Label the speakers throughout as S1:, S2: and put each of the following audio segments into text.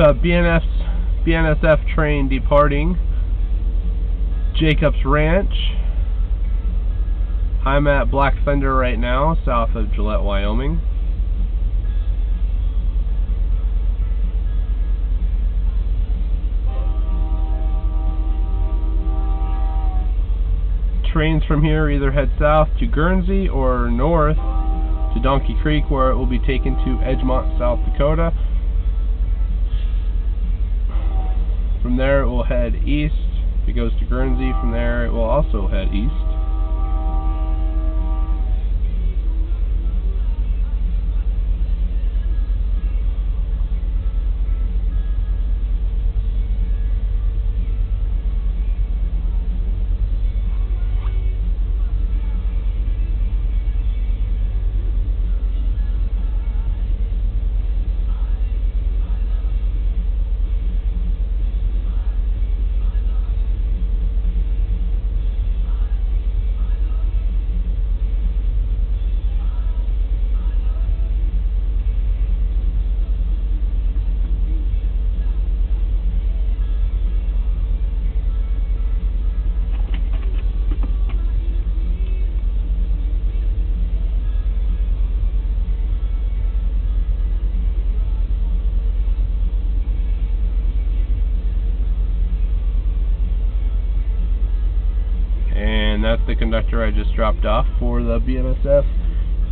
S1: BNS, BNSF train departing Jacobs Ranch. I'm at Black Thunder right now, south of Gillette, Wyoming. Trains from here either head south to Guernsey or north to Donkey Creek where it will be taken to Edgemont, South Dakota. From there it will head east. If it goes to Guernsey, from there it will also head east. The conductor I just dropped off for the BNSF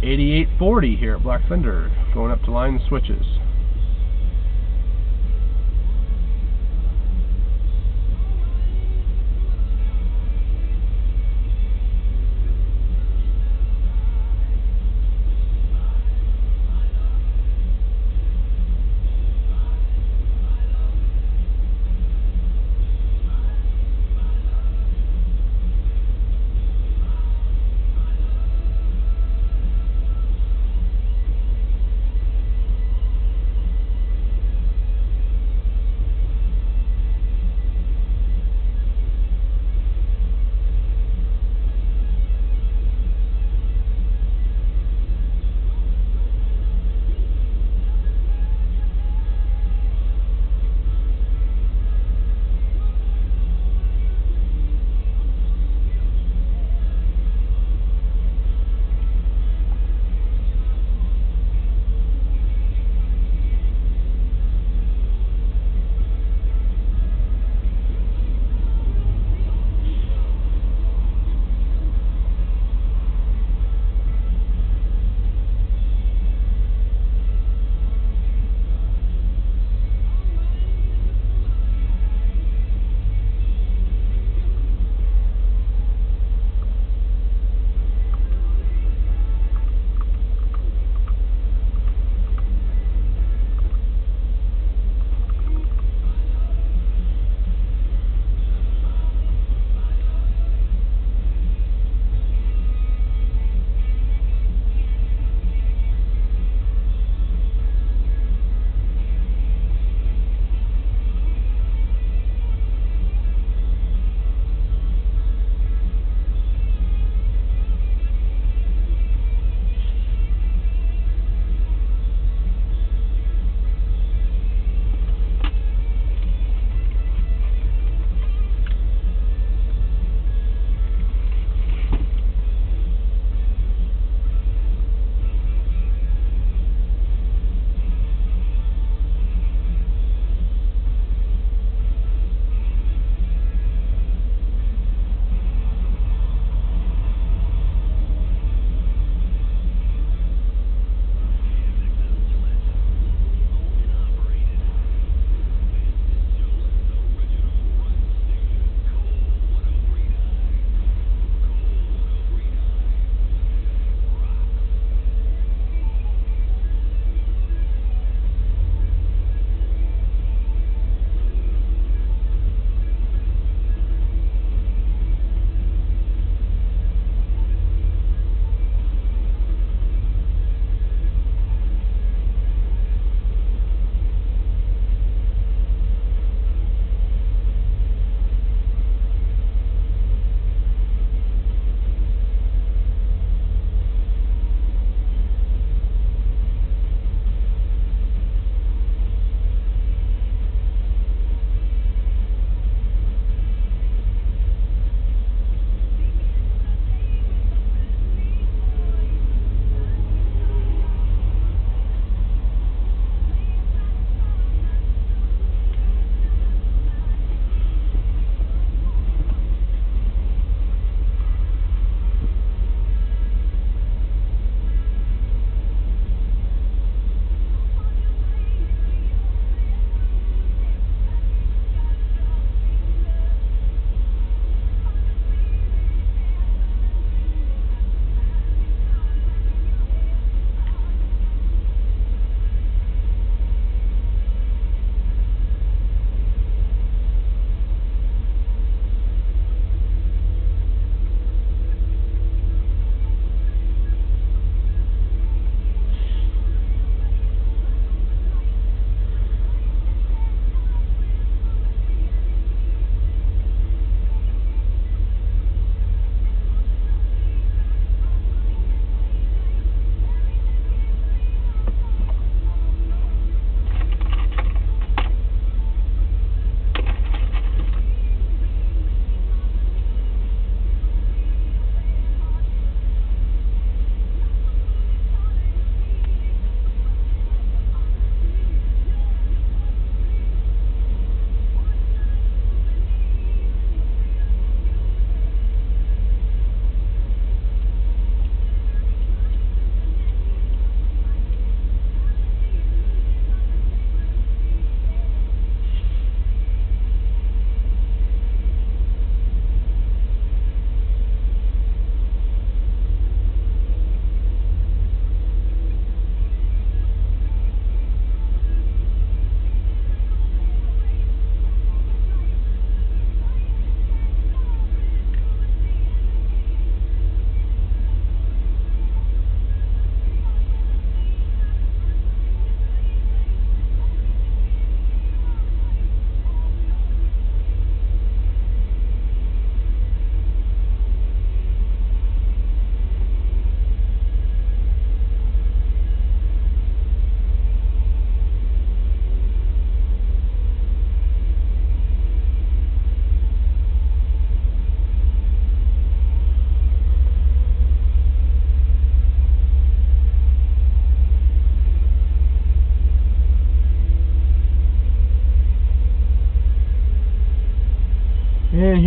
S1: 8840 here at Black Thunder, going up to line switches.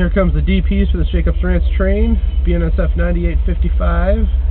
S1: Here comes the DPs for the Jacobs Ranch train, BNSF 9855.